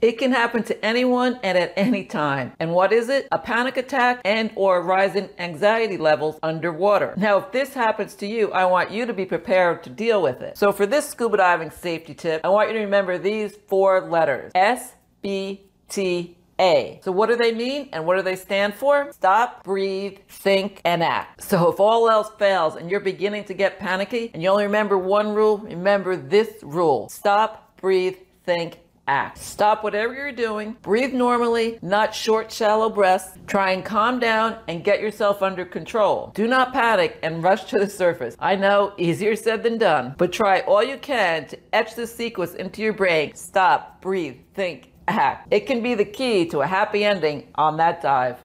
It can happen to anyone and at any time. And what is it? A panic attack and or rising anxiety levels underwater. Now, if this happens to you, I want you to be prepared to deal with it. So for this scuba diving safety tip, I want you to remember these four letters. S, B, T, a. So what do they mean and what do they stand for? Stop, breathe, think, and act. So if all else fails and you're beginning to get panicky and you only remember one rule, remember this rule. Stop, breathe, think, act. Stop whatever you're doing, breathe normally, not short, shallow breaths. Try and calm down and get yourself under control. Do not panic and rush to the surface. I know, easier said than done, but try all you can to etch this sequence into your brain. Stop, breathe, think, act. It can be the key to a happy ending on that dive.